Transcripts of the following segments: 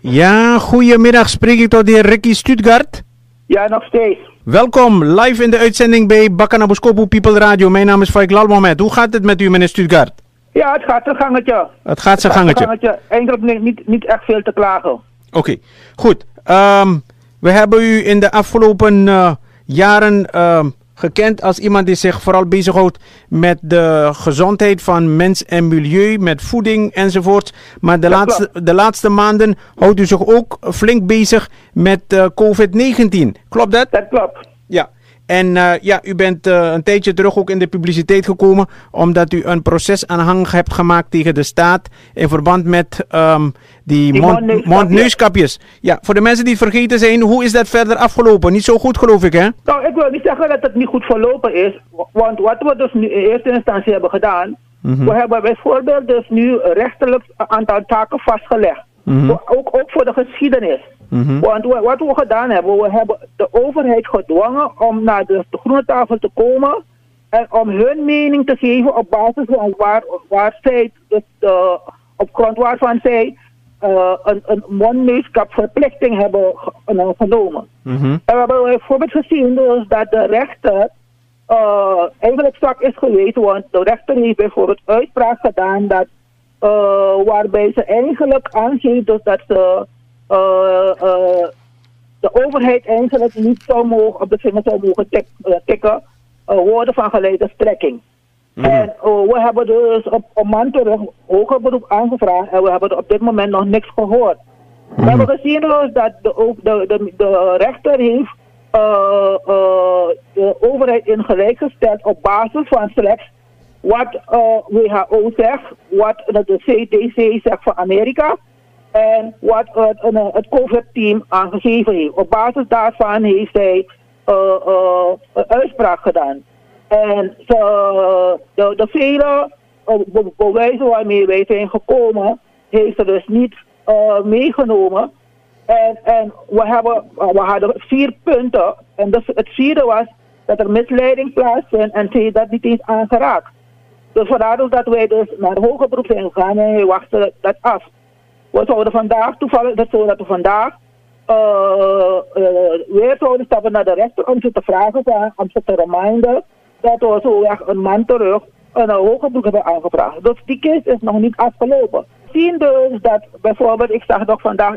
Ja, goedemiddag. Spreek ik tot de heer Ricky Stuttgart? Ja, nog steeds. Welkom, live in de uitzending bij Bakanabuskopu People Radio. Mijn naam is Faik Lalmomet. Hoe gaat het met u, meneer Stuttgart? Ja, het gaat zijn gangetje. Het gaat zijn gangetje. gangetje. Eigenlijk niet, niet, niet echt veel te klagen. Oké, goed. Ehm, we hebben u in de afgelopen eh, jaren ehm, gekend als iemand die zich vooral bezighoudt met de gezondheid van mens en milieu, met voeding enzovoort. Maar de, laatste, de laatste maanden houdt u zich ook flink bezig met eh, COVID-19. Klopt dat? Dat klopt. En eh, ja, u bent eh, een tijdje terug ook in de publiciteit gekomen omdat u een proces aanhang hebt gemaakt tegen de staat in verband met ehm, die, Die mond- mondneuskapjes. Ja, voor de mensen die het vergeten zijn, hoe is dat verder afgelopen? Niet zo goed geloof ik hè? Nou, ik wil niet zeggen dat het niet goed verlopen is. Want wat we dus nu in eerste instantie hebben gedaan. We hebben bijvoorbeeld dus nu rechterlijk een aantal taken vastgelegd. Voor- ook, ook voor de geschiedenis. Want we- wat we gedaan hebben, we hebben de overheid gedwongen om naar de, de groene tafel te komen. En om hun mening te geven op basis van waar, waar zij, dus de, op grond waarvan zij eh, een, een mondneuskapverplichting hebben eh, genomen. En we hebben bijvoorbeeld gezien dus dat de rechter eh, eigenlijk zwak is geweest, want de rechter heeft bijvoorbeeld uitspraak gedaan dat eh, waarbij ze eigenlijk aangeeft dus dat ze eh, eh, de overheid eigenlijk niet zou mogen op de vinger zou mogen tik- eh, tikken, eh, woorden van geleide strekking. En eh, we hebben dus op een maand terug hoger beroep aangevraagd en we hebben op dit moment nog niks gehoord. We hebben gezien dus dat de, ook de, de, de rechter heeft eh, eh, de overheid in gelijk gesteld op basis van slechts wat eh, WHO zegt, wat de CDC zegt van Amerika en wat het, eh, het COVID-team aangegeven heeft. Op basis daarvan heeft hij eh, een uitspraak gedaan. En ze, de, de vele be- bewijzen waarmee wij zijn gekomen, heeft ze dus niet meegenomen. En, en we, hebben, we hadden vier punten. En dus het vierde was dat er misleiding plaatsvindt en zij dat niet eens aangeraakt. Dus vandaar dat wij dus naar hoger beroep zijn gegaan en wij wachten dat af. We zouden vandaag, toevallig dat zo dat we vandaag eh, eh, weer zouden stappen naar de rechter om ze te vragen, van- om ze te reminden dat we zo weg een maand terug een hoger beroep hebben aangevraagd. Dus die case is nog niet afgelopen. We zien dus dat bijvoorbeeld, ik zag nog vandaag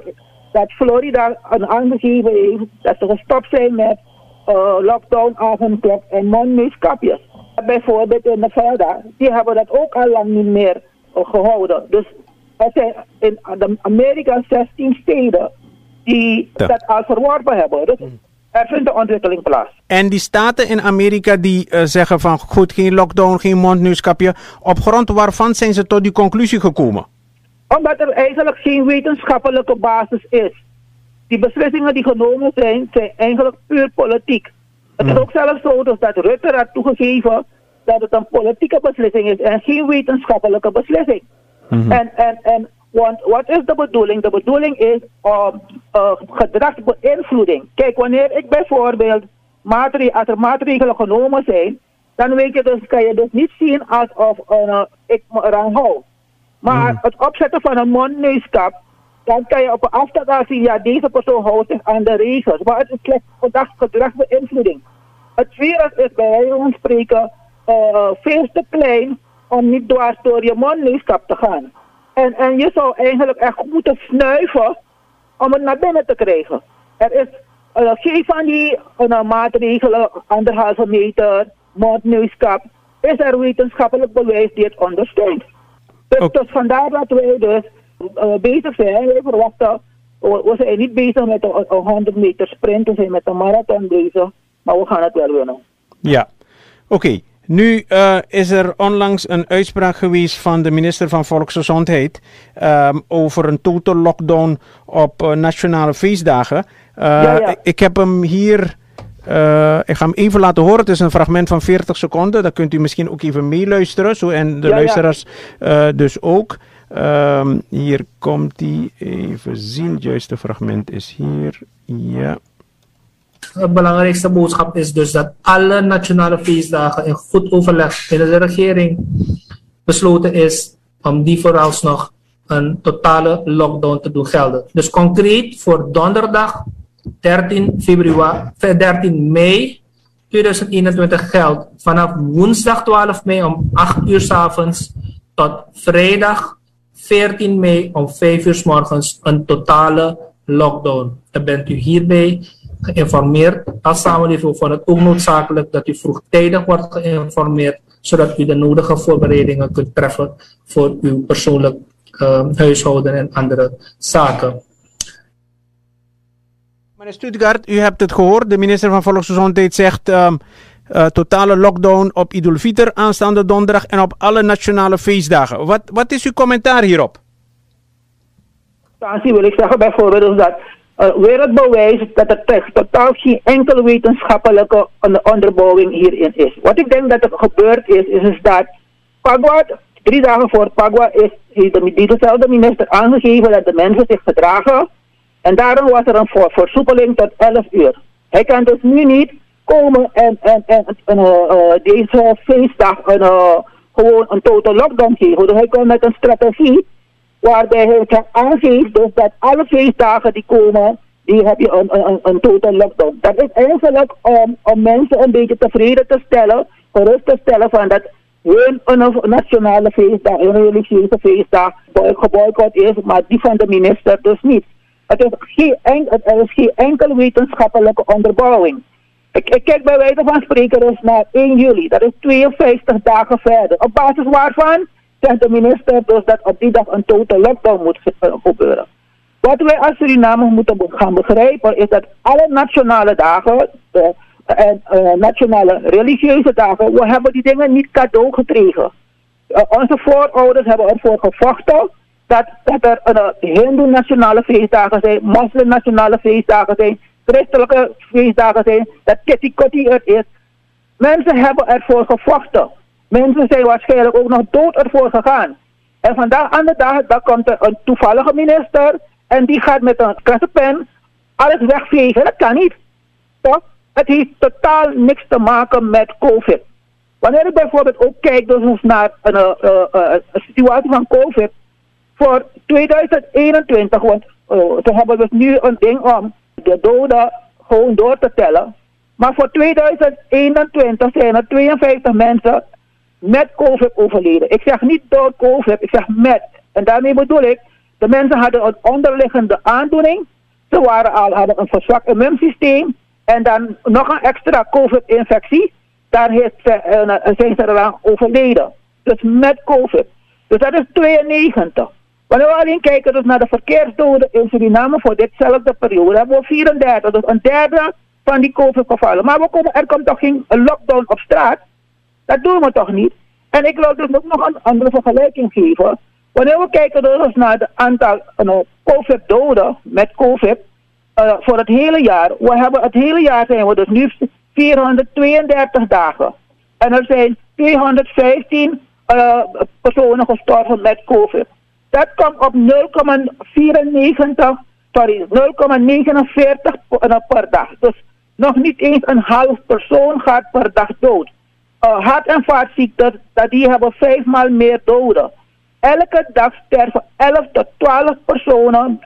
dat Florida een aangegeven heeft dat ze gestopt zijn met eh, lockdown, avondklok en mondneuskapjes. Bijvoorbeeld in Nevada, die hebben dat ook al lang niet meer eh, gehouden. Dus er zijn in de- Amerika 16 steden die Ja. dat al verworpen hebben. Dus er vindt een ontwikkeling plaats. En die staten in Amerika die eh, zeggen van goed, geen lockdown, geen mondneuskapje. Op grond waarvan zijn ze tot die conclusie gekomen? Omdat er eigenlijk geen wetenschappelijke basis is. Die beslissingen die genomen zijn, zijn eigenlijk puur politiek. Het is ook zelfs zo dus dat Rutte had toegegeven dat het een politieke beslissing is en geen wetenschappelijke beslissing. En, en, en want wat is de bedoeling? De bedoeling is om uh, gedragsbeïnvloeding. Kijk, wanneer ik bijvoorbeeld maatregelen, als er maatregelen genomen zijn, dan weet je dus, kan je dus niet zien alsof uh, ik me eraan hou. Maar het opzetten van een mondneuskap, dan kan je op een afstand al zien, ja, deze persoon houdt zich aan de regels. Maar het is slechts gedrag- gedragsbeïnvloeding. Het virus is bij wijze van spreken eh, veel te klein om niet dwars door je mondneuskap te gaan. En, en je zou eigenlijk echt moeten snuiven om het naar binnen te krijgen. Er is uh, geen van die uh, maatregelen, anderhalve meter, mondneuskap, is er wetenschappelijk bewijs die het ondersteunt. Dus, Oké. dus vandaar dat wij dus uh, bezig zijn. Wij verwachten, we, we zijn niet bezig met een, een 100 meter sprint, we zijn met een marathon bezig, maar we gaan het wel winnen. Ja, oké. Nu eh, is er onlangs een uitspraak geweest van de minister van Volksgezondheid ehm, over een total lockdown op eh, nationale feestdagen. Eh, Ja, ja. Ik, heb hem hier, ik ga hem even laten horen. Het is een fragment van 40 seconden. Dat kunt u misschien ook even meeluisteren. Zo, en de Ja, luisteraars dus ook. Ehm, hier komt hij. Even zien. Het juiste fragment is hier. Ja. De belangrijkste boodschap is dus dat alle nationale feestdagen in goed overleg binnen de regering besloten is om die vooralsnog een totale lockdown te doen gelden. Dus concreet voor donderdag 13, februari, 13 mei 2021 geldt vanaf woensdag 12 mei om 8 uur s avonds tot vrijdag 14 mei om 5 uur s morgens een totale lockdown. Dan bent u hierbij geïnformeerd. Als samenleving vond het ook noodzakelijk dat u vroegtijdig wordt geïnformeerd, zodat u de nodige voorbereidingen kunt treffen voor uw persoonlijk uh, huishouden en andere zaken. Meneer Stuttgart, u hebt het gehoord. De minister van Volksgezondheid zegt um, uh, totale lockdown op Idul Fitr aanstaande donderdag en op alle nationale feestdagen. Wat, wat is uw commentaar hierop? Tansi wil ik zeggen bijvoorbeeld dat weer het bewijs dat er totaal geen enkele wetenschappelijke onderbouwing hierin is. Wat ik denk dat er gebeurd is, is, is dat Pagwa, drie dagen voor Pagwa, is, heeft de, dezelfde minister aangegeven dat de mensen zich gedragen en daarom was er een voor, versoepeling tot 11 uur. Hij kan dus nu niet komen en, en, en, en uh, deze feestdag een, gewoon een total lockdown geven. Dus hij komt met een strategie waarbij hij aangeeft dus dat alle feestdagen die komen, die heb je een, een, een total lockdown. Dat is eigenlijk om, om mensen een beetje tevreden te stellen, gerust te stellen van dat hun een nationale feestdag, een religieuze feestdag geboycott is, maar die van de minister dus niet. Het is geen, er is geen enkele wetenschappelijke onderbouwing. Ik, ik kijk bij wijze van spreken dus naar 1 juli. Dat is 52 dagen verder. Op basis waarvan zegt de minister dus dat op die dag een total lockdown moet eh, gebeuren. Wat wij als Suriname moeten gaan begrijpen is dat alle nationale dagen uh, en uh, nationale religieuze dagen, we hebben die dingen niet cadeau gekregen. onze voorouders hebben ervoor gevochten dat, dat er uh, Hindoe nationale feestdagen zijn, moslim nationale feestdagen zijn, christelijke feestdagen zijn, dat Kitty Kotti er is. Mensen hebben ervoor gevochten. Mensen zijn waarschijnlijk ook nog dood ervoor gegaan. En vandaag aan de dag, dan komt er een toevallige minister en die gaat met een pen alles wegvegen. Dat kan niet. Toch? Het heeft totaal niks te maken met COVID. Wanneer ik bijvoorbeeld ook kijk dus naar een, uh, uh, een situatie van COVID, voor 2021, want we hebben dus nu een ding om de doden gewoon door te tellen. Maar voor 2021 zijn er 52 mensen met COVID overleden. Ik zeg niet door COVID, ik zeg met. En daarmee bedoel ik, de mensen hadden een onderliggende aandoening. Ze waren al, hadden een verzwakt immuunsysteem. En dan nog een extra COVID-infectie. Daar heeft ze, uh, zijn ze eraan overleden. Dus met COVID. Dus dat is 92. Wanneer we alleen kijken dus naar de verkeersdoden in Suriname voor ditzelfde periode, hebben we 34, dus een derde van die COVID-gevallen. Maar we komen, er komt toch geen lockdown op straat? Dat doen we toch niet? En ik wil dus ook nog een andere vergelijking geven. Wanneer we kijken dus naar het aantal uh, COVID-doden met COVID uh, voor het hele jaar. We hebben het hele jaar zijn we dus nu 432 dagen. En er zijn 215 uh, personen gestorven met COVID. Dat komt op 0,94, sorry, 0,49 per dag. Dus nog niet eens een half persoon gaat per dag dood. Uh, hart- en vaatziekten, dat die hebben vijfmaal meer doden. Elke dag sterven 11 tot 12 personen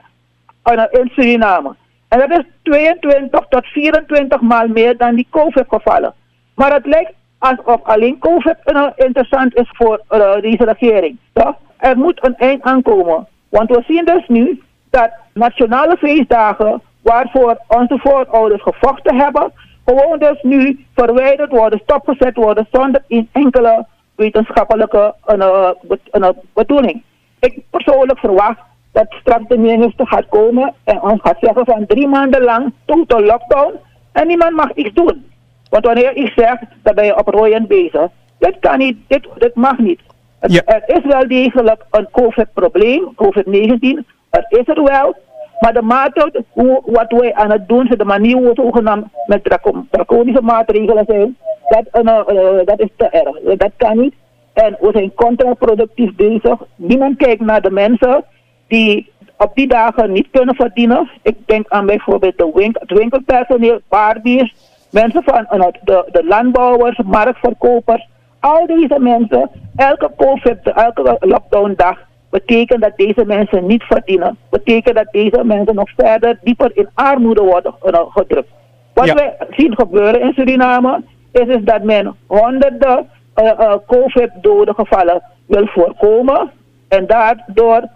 in Suriname. En dat is 22 tot 24 maal meer dan die COVID-gevallen. Maar het lijkt alsof alleen COVID interessant is voor uh, deze regering. Toch? er moet een eind aankomen. Want we zien dus nu dat nationale feestdagen waarvoor onze voorouders gevochten hebben, gewoon dus nu verwijderd worden, stopgezet worden zonder in enkele wetenschappelijke uh, bedoeling. Ik persoonlijk verwacht dat straks de minister gaat komen en ons gaat zeggen van drie maanden lang total lockdown en niemand mag iets doen. Want wanneer ik zeg, dan ben je op rooien bezig. Dit kan niet, dit, dit mag niet. Ja. Er is wel degelijk een COVID-probleem, COVID-19. Er is er wel. Maar de mate wat wij aan het doen de manier hoe we zogenaamd met draconische maatregelen zijn, dat, uh, dat is te erg. Dat kan niet. En we zijn contraproductief bezig. Niemand kijkt naar de mensen die op die dagen niet kunnen verdienen. Ik denk aan bijvoorbeeld de winkel, het winkelpersoneel, barbiers, mensen van uh, de, de landbouwers, marktverkopers al deze mensen, elke COVID, elke lockdown dag, betekent dat deze mensen niet verdienen. Betekent dat deze mensen nog verder dieper in armoede worden gedrukt. Wat we zien gebeuren in Suriname is, is dat men honderden uh, COVID-doden gevallen wil voorkomen en daardoor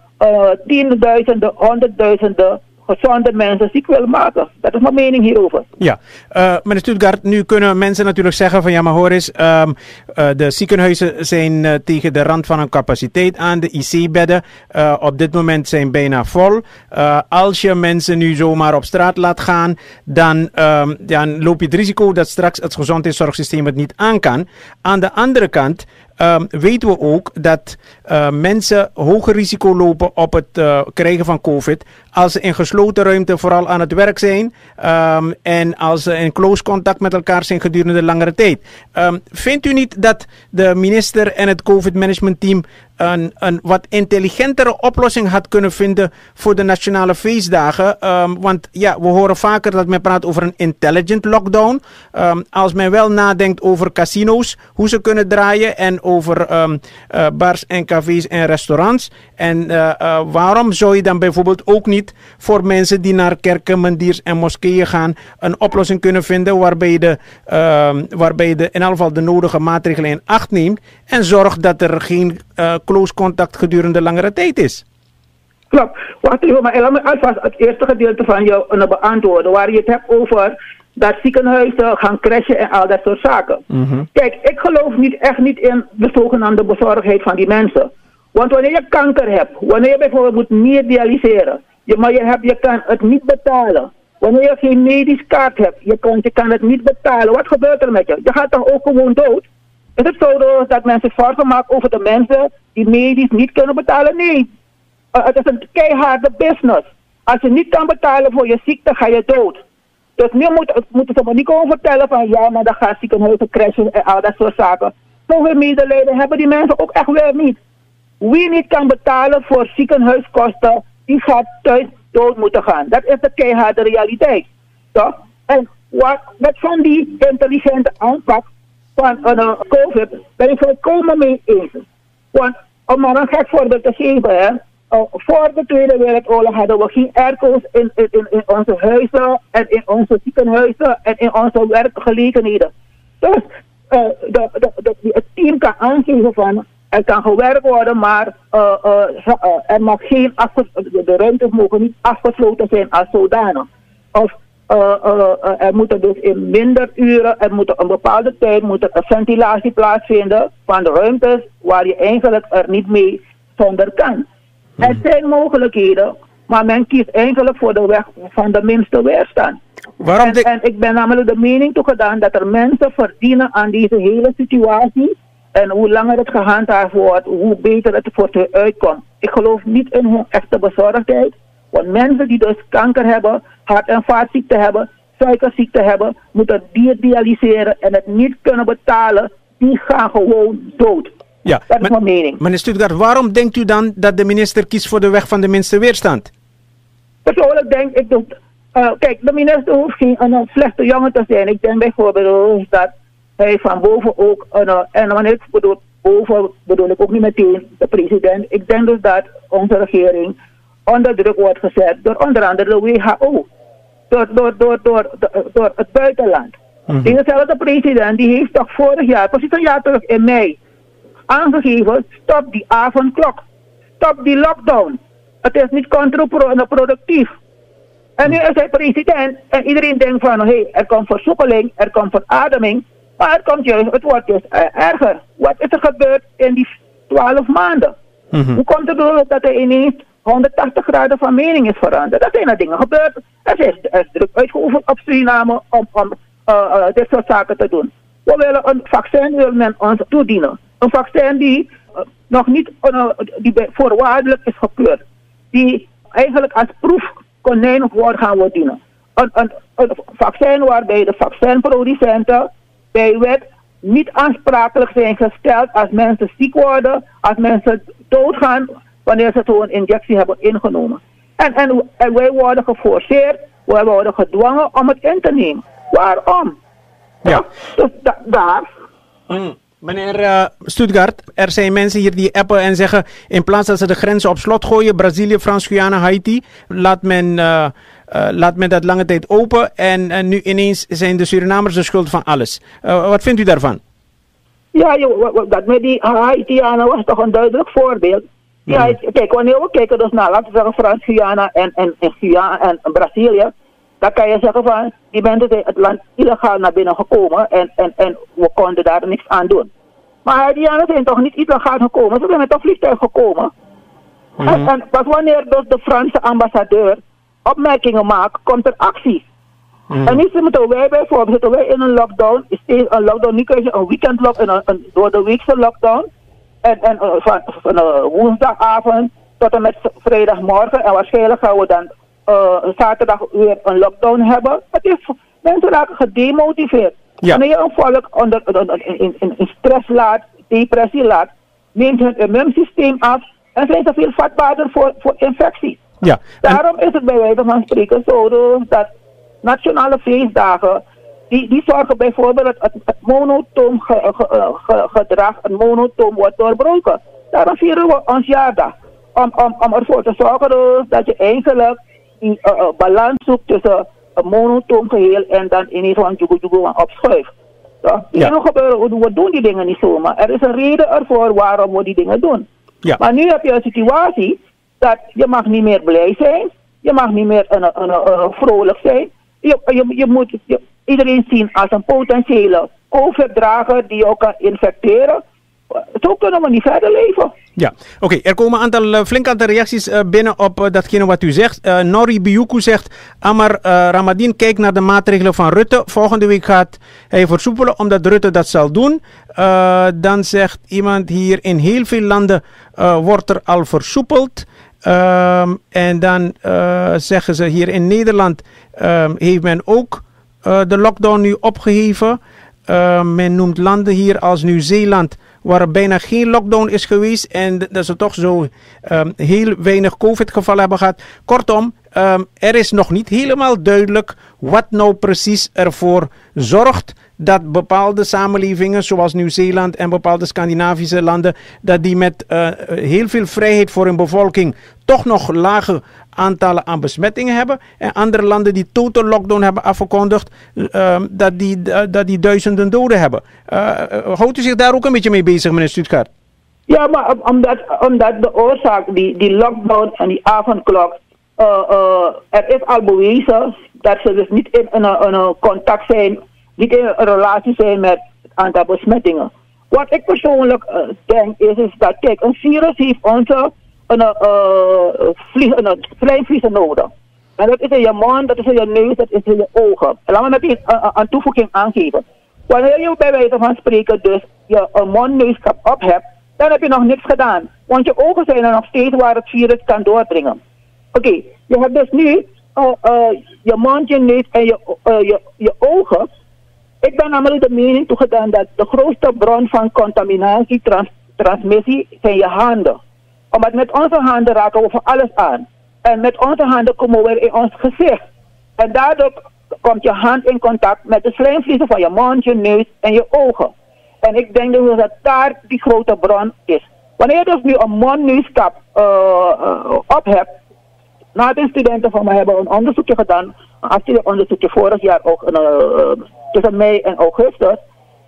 tienduizenden, honderdduizenden gezonde mensen ziek wil maken. Dat is mijn mening hierover. Ja, uh, meneer Stuttgart, nu kunnen mensen natuurlijk zeggen van ja maar hoor eens, um, uh, de ziekenhuizen zijn uh, tegen de rand van hun capaciteit aan. De IC-bedden op dit moment zijn bijna vol. als je mensen nu zomaar op straat laat gaan, dan, um, dan loop je het risico dat straks het gezondheidszorgsysteem het niet aan kan. Aan de andere kant um, weten we ook dat mensen hoger risico lopen op het krijgen van COVID als ze in gesloten ruimte vooral aan het werk zijn um, en als ze in close contact met elkaar zijn gedurende langere tijd. Um, vindt u niet dat de minister en het COVID management team een, een wat intelligentere oplossing had kunnen vinden voor de nationale feestdagen. Um, want ja, we horen vaker dat men praat over een intelligent lockdown. Als men wel nadenkt over casino's, hoe ze kunnen draaien en over uh, bars en cafés en restaurants. En uh, uh, waarom zou je dan bijvoorbeeld ook niet voor mensen die naar kerken, mandiers en moskeeën gaan een oplossing kunnen vinden waarbij je de, waarbij je de in elk geval de nodige maatregelen in acht neemt en zorgt dat er geen close contact gedurende langere tijd is. Klopt. Wacht even, maar laat me alvast het eerste gedeelte van jou beantwoorden, waar je het hebt over dat ziekenhuizen gaan crashen en al dat soort zaken. Mm Kijk, ik geloof niet, echt niet in de zogenaamde bezorgdheid van die mensen. Want wanneer je kanker hebt, wanneer je bijvoorbeeld moet meer dialyseren, je, maar je, je kan het niet betalen. Wanneer je geen medisch kaart hebt, je kan, je kan het niet betalen. Wat gebeurt er met je? Je gaat toch ook gewoon dood? Is het zo dat mensen zorgen maken over de mensen die medisch niet kunnen betalen? Nee. Uh, het is een keiharde business. Als je niet kan betalen voor je ziekte, ga je dood. Dus nu moet, moeten ze me niet komen vertellen van ja, maar dan gaat ziekenhuizen crashen en al dat soort zaken. Zoveel medelijden hebben die mensen ook echt weer niet. Wie niet kan betalen voor ziekenhuiskosten, die gaat thuis dood moeten gaan. Dat is de keiharde realiteit. Toch? En wat, wat van die intelligente aanpak van uh, COVID ben ik volkomen mee eens. Want om maar een gek voorbeeld te geven, hè, uh, voor de Tweede Wereldoorlog hadden we geen airco's in, in, in, onze huizen en in onze ziekenhuizen en in onze werkgelegenheden. Dus uh, de, de, het team kan aangeven van er kan gewerkt worden, maar uh, uh, er mag geen de ruimtes mogen niet afgesloten zijn als zodanig. Of uh, er moeten dus in minder uren, er moet een bepaalde tijd moet er een ventilatie plaatsvinden van de ruimtes waar je eigenlijk er niet mee zonder kan. Hmm. Er zijn mogelijkheden, maar men kiest eigenlijk voor de weg van de minste weerstand. Waarom en, en ik ben namelijk de mening toegedaan dat er mensen verdienen aan deze hele situatie. En hoe langer het gehandhaafd wordt, hoe beter het voor ze uitkomt. Ik geloof niet in hun echte bezorgdheid. Want mensen die dus kanker hebben, hart- en vaatziekte hebben, suikerziekte hebben, moeten dialyseren en het niet kunnen betalen, die gaan gewoon dood. Ja, dat is mijn mening. Meneer Stuttgart, waarom denkt u dan dat de minister kiest voor de weg van de minste weerstand? Persoonlijk denk ik dat. Uh, kijk, de minister hoeft geen een slechte jongen te zijn. Ik denk bijvoorbeeld dat hij van boven ook. En wanneer ik bedoel boven, bedoel ik ook niet meteen de president. Ik denk dus dat onze regering onder druk wordt gezet door onder andere de WHO. Door, door, door, door, door het buitenland. Mm. Dezezelfde president die heeft toch vorig jaar, precies een jaar terug in mei, aangegeven: stop die avondklok. Stop die lockdown. Het is niet contraproductief. En nu is hij president en iedereen denkt van, hé, hey, er komt versoepeling, er komt verademing. Maar het, komt juist, het wordt uh, erger. Wat is er gebeurd in die twaalf maanden? Mm -hmm. Hoe komt het door dat er ineens 180 graden van mening is veranderd. Dat zijn er dingen gebeurd. Er is, er is druk uitgeoefend op Suriname om, om uh, uh, dit soort zaken te doen. We willen een vaccin wil men ons toedienen. Een vaccin die uh, nog niet die voorwaardelijk is gekeurd. Die eigenlijk als proefkonijn wordt gaan worden dienen. Een, een, een vaccin waarbij de vaccinproducenten bij wet niet aansprakelijk zijn gesteld als mensen ziek worden, als mensen doodgaan wanneer ze zo'n injectie hebben ingenomen. En, en, en wij worden geforceerd, wij worden gedwongen om het in te nemen. Waarom? Ja. Dus da, daar. Mm. Meneer uh, Stuttgart, er zijn mensen hier die appen en zeggen... in plaats dat ze de grenzen op slot gooien... Brazilië, Frans-Guyana, Haiti... laat men, uh, uh, laat men dat lange tijd open... en nu ineens zijn de Surinamers de schuld van alles. wat vindt u daarvan? Ja, joh, dat met die Haitianen was toch een duidelijk voorbeeld. Ja, mhm. kijk, wanneer we kijken dus naar, laten we zeggen, Frans-Guyana en, en, en, Guyana en Brazilië... dan kan je zeggen van, die mensen het land illegaal naar binnen gekomen... en, en, en we konden daar niks aan doen. Maar Haitianen zijn toch niet illegaal gekomen, ze zijn met een vliegtuig gekomen. Mm -hmm. en, pas wanneer dus de Franse ambassadeur opmerkingen maakt, komt er actie. Mm. En nu zitten wij bijvoorbeeld zitten wij in een lockdown, is een lockdown, nu kun je een weekend lockdown, een, een door de weekse lockdown. En, en uh, van, van uh, woensdagavond tot en met vrijdagmorgen. En waarschijnlijk gaan we dan uh, zaterdag weer een lockdown hebben. Het is, mensen raken gedemotiveerd. Ja. Wanneer je een volk onder, in, in, in, stress laat, depressie laat, neemt het immuunsysteem af en zijn ze veel vatbaarder voor, voor infectie. Ja. Daarom is het bij wijze van spreken zo dat nationale feestdagen, die, die zorgen bijvoorbeeld dat het, het monotoom ge, ge, gedrag, het monotoom wordt doorbroken. Daarom vieren we ons jaardag. Om, om, om ervoor te zorgen dat je eigenlijk die uh, balans zoekt tussen een monotoom geheel en dan ineens van jugu jugu opschuift. Ja. ja. Gebeuren, we doen die dingen niet zomaar. Er is een reden ervoor waarom we die dingen doen. Ja. Maar nu heb je een situatie dat je mag niet meer blij zijn. Je mag niet meer een, een, vrolijk zijn. Je, je, je moet iedereen zien als een potentiële overdrager die ook kan infecteren. Zo kunnen we niet verder leven. Ja, oké. Er komen een aantal, uh, flink aantal reacties uh, binnen op uh, datgene wat u zegt. Uh, Nori Biuku zegt, Amar Ramadin kijkt naar de maatregelen van Rutte. Volgende week gaat hij versoepelen omdat Rutte dat zal doen. dan zegt iemand hier, in heel veel landen wordt er al versoepeld. Um, en dan zeggen ze hier in Nederland um, heeft men ook de lockdown nu opgeheven. men noemt landen hier als Nieuw-Zeeland waar bijna geen lockdown is geweest en dat ze toch zo heel weinig COVID-gevallen hebben gehad. Kortom, er is nog niet helemaal duidelijk wat nou precies ervoor zorgt dat bepaalde samenlevingen, zoals Nieuw-Zeeland en bepaalde Scandinavische landen, dat die met uh, heel veel vrijheid voor hun bevolking toch nog lage aantallen aan besmettingen hebben. En andere landen die total lockdown hebben afgekondigd, uh, dat, die, uh, dat die duizenden doden hebben. houdt u zich daar ook een beetje mee bezig, meneer Stuttgart? Ja, maar omdat, omdat de oorzaak, die, die lockdown en die avondklok, er is al bewezen dat ze dus niet in een contact zijn niet in relatie zijn met het aantal besmettingen. Wat ik persoonlijk uh, denk is, dat, kijk, een virus heeft onze een, uh, een nodig. En dat is in je mond, dat is in je neus, dat is in je ogen. En laat me meteen een, toevoeging aangeven. Wanneer je bij wijze van spreken dus je een mondneuskap op hebt, dan heb je nog niks gedaan. Want je ogen zijn er nog steeds waar het virus kan doordringen. Oké, je hebt dus nu je mond, je neus en je, je, je ogen. Ik ben namelijk de mening toegedaan dat de grootste bron van contaminatie, trans, transmissie, zijn je handen. Omdat met onze handen raken we van alles aan. En met onze handen komen we in ons gezicht. En daardoor komt je hand in contact met de slijmvliezen van je mond, je neus en je ogen. En ik denk dus dat daar die grote bron is. Wanneer je dus nu een mondneuskap uh, uh, op hebt, na de studenten van mij hebben een onderzoekje gedaan, een onderzoekje vorig jaar ook uh, tussen mei en augustus.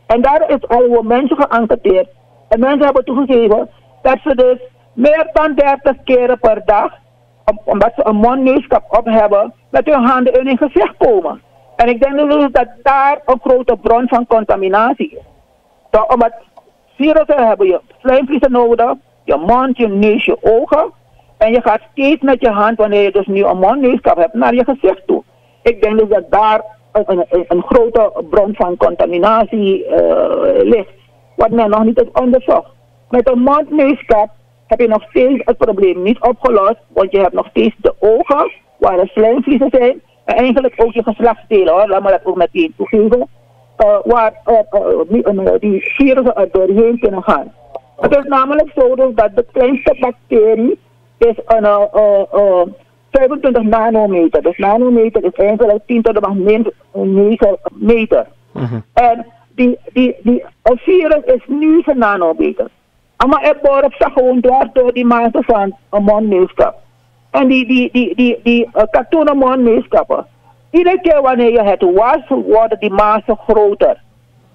En daar is al mensen geënquêteerd. En mensen hebben toegegeven dat ze dus meer dan 30 keren per dag, omdat ze een mondneuskap op hebben, met hun handen in hun gezicht komen. En ik denk dus dat daar een grote bron van contaminatie is. Toch, omdat virussen hebben je slijmvliezen nodig, je mond, je neus, je ogen. En je gaat steeds met je hand, wanneer je dus nu een mondneuskap hebt, naar je gezicht toe. Ik denk dus dat daar een, een, grote bron van contaminatie uh, ligt, wat men nog niet heeft onderzocht. Met een mondneuskap heb je nog steeds het probleem niet opgelost, want je hebt nog steeds de ogen, waar de slijmvliezen zijn, en eigenlijk ook je geslachtsdelen, hoor, laat me dat ook meteen toegeven, uh, waar uh, die virussen er doorheen kunnen gaan. Het is namelijk zo dus dat de kleinste bacterie is een 25 nanometer. Dus nanometer is eigenlijk 10 tot de macht 9 meter. -hmm. En die, die, die, een virus is nu zijn nanometer. Maar ik borp zag gewoon dwars door die maanden van een mondmeeskap. En die, die, die, die, die uh, katoenen mondmeeskappen. Iedere keer wanneer je het was, worden die mazen groter.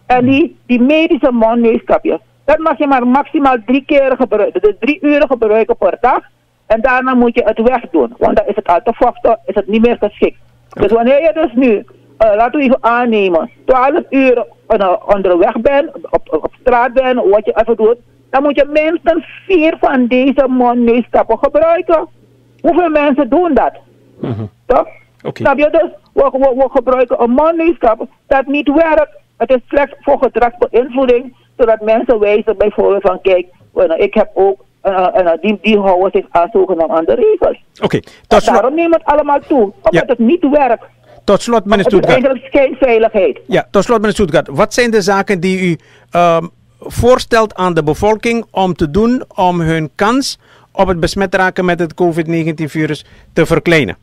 En die, die medische mondmeeskapjes, dat mag je maar maximaal drie keer gebruiken. Dus drie uur gebruiken per dag. En daarna moet je het wegdoen. Want dan is het al te vochtig, is het niet meer geschikt. Dus wanneer je dus nu, uh, laten we even aannemen, 12 uur uh, onderweg bent, op, op straat bent, wat je even doet, dan moet je minstens vier van deze mondneusstappen gebruiken. Hoeveel mensen doen dat? Mm -hmm. Toch? Okay. Snap je dus? We, we, we gebruiken een mondneusstap dat niet werkt. Het is slechts voor gedragsbeïnvloeding, zodat mensen wijzen bijvoorbeeld van kijk, ik heb ook uh, uh, die, die houden zich aan zogenaamde regels. Oké. Okay. Daarom neemt het allemaal toe, omdat ja. het niet werkt. Tot slot, meneer Stoetgaard. Het is eigenlijk schijnveiligheid. Ja, tot slot, meneer Stoetgaard. Wat zijn de zaken die u um, voorstelt aan de bevolking om te doen om hun kans op het besmet raken met het COVID-19-virus te verkleinen?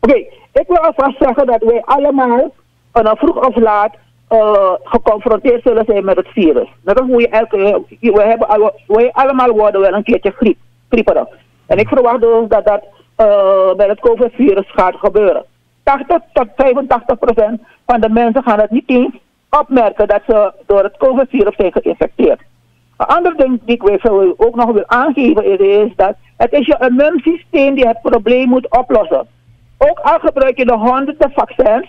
Oké, okay. ik wil alvast zeggen dat wij allemaal, uh, vroeg of laat, uh, geconfronteerd zullen zijn met het virus. Dat is hoe je elke, we hebben, wij allemaal worden wel een keertje griep, grieperig. En ik verwacht dus dat dat uh, bij het COVID-virus gaat gebeuren. 80 tot 85 procent van de mensen gaan het niet eens opmerken dat ze door het COVID-virus zijn geïnfecteerd. Een ander ding die ik ook nog wil aangeven is, is dat het is je immuunsysteem die het probleem moet oplossen. Ook al gebruik je de honderden vaccins,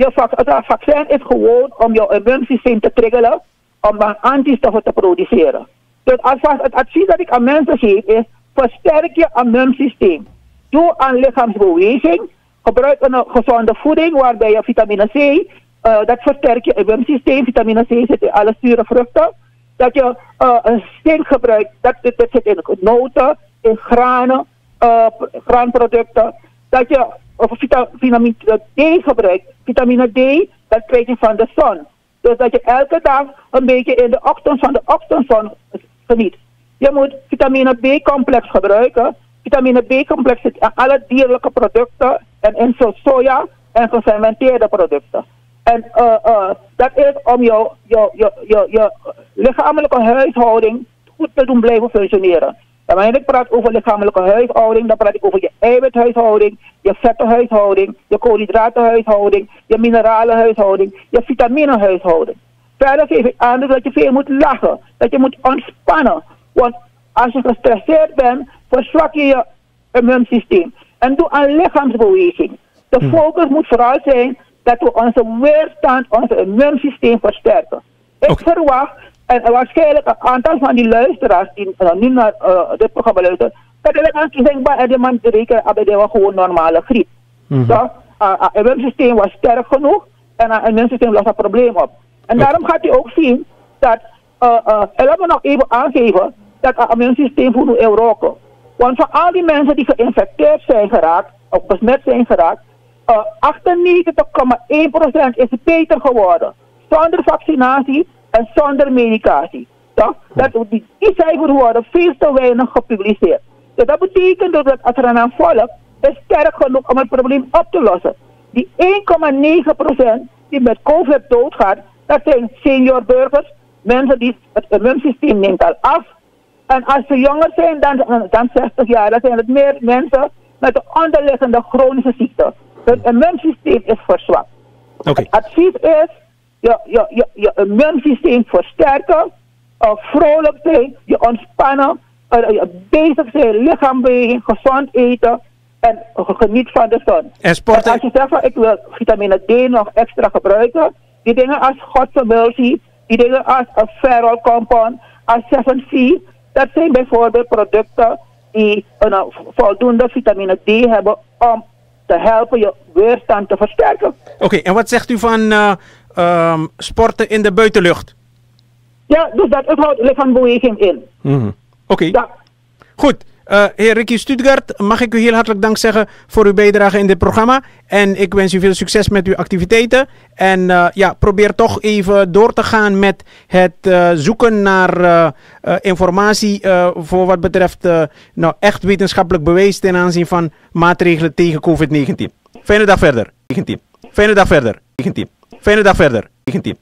je vaccin is gewoon om je immuunsysteem te triggeren om dan antistoffen te produceren. Dus alvast het advies dat ik aan mensen geef is, versterk je immuunsysteem. Doe aan lichaamsbeweging, gebruik een gezonde voeding waarbij je vitamine C, uh, dat versterkt je immuunsysteem. Vitamine C zit in alle zure vruchten. Dat je uh, een zink gebruikt, dat, dat zit in noten, in granen, uh, graanproducten. Dat je of vitamine D gebruikt. Vitamine D, dat krijg je van de zon. Dus dat je elke dag een beetje in de ochtend van de ochtendzon geniet. Je moet vitamine B-complex gebruiken. Vitamine B-complex zit in alle dierlijke producten en in soja en gefermenteerde producten. En uh, uh, dat is om je lichamelijke huishouding goed te doen blijven functioneren. En wanneer ik praat over lichamelijke huishouding, dan praat ik over je eiwithuishouding, je vettenhuishouding, je koolhydratenhuishouding, je mineralenhuishouding, je vitaminehuishouding. Verder geef ik aan dat je veel moet lachen, dat je moet ontspannen. Want als je gestresseerd bent, verzwak je je immuunsysteem. En doe aan lichaamsbeweging. De hm. focus moet vooral zijn dat we onze weerstand, ons immuunsysteem versterken. Ik okay. verwacht en waarschijnlijk een aantal van die luisteraars die uh, nu naar uh, dit programma luisteren, dat ik aan denkbaar en de man rekenen hebben we gewoon normale griep. Mm -hmm. So, uh, het immuunsysteem was sterk genoeg en het immuunsysteem lost het probleem op. En okay. daarom gaat u ook zien dat, en laat me nog even aangeven, dat het immuunsysteem voor nu in roken. Want voor al die mensen die geïnfecteerd zijn geraakt, of besmet zijn geraakt, uh, 98,1% is beter geworden. Zonder vaccinatie en zonder medicatie. Toch? Dat, die, die cijfers worden veel te weinig gepubliceerd. Dus dat betekent dat als er een volk is sterk genoeg om het probleem op te lossen. Die 1,9% die met COVID doodgaat, dat zijn senior burgers, mensen die het immuunsysteem neemt al af. En als ze jonger zijn dan, dan 60 jaar, dan zijn het meer mensen met een onderliggende chronische ziekte. Het immuunsysteem is verzwakt. Okay. Het advies is je, je, je, je immuunsysteem versterken, uh, vrolijk zijn, je ontspannen, uh, je bezig zijn, lichaambeweging, gezond eten en geniet van de zon. En, sporten... en als je zegt van ik wil vitamine D nog extra gebruiken, die dingen als godsemulsie, die dingen als een ferrol compound, als 7C, dat zijn bijvoorbeeld producten die een voldoende vitamine D hebben om te helpen je weerstand te versterken. Oké, okay, en wat zegt u van uh, um, sporten in de buitenlucht? Ja, dus dat houdt lichaambeweging in. Mm -hmm. Oké. Okay. Ja. Goed. Uh, heer Ricky Stuttgart, mag ik u heel hartelijk dank zeggen voor uw bijdrage in dit programma. En ik wens u veel succes met uw activiteiten. En uh, ja, probeer toch even door te gaan met het uh, zoeken naar informatie voor wat betreft nou, echt wetenschappelijk bewijs ten aanzien van maatregelen tegen COVID-19. Fijne dag verder. 19. Fijne dag verder. 19. Fijne dag verder. 19.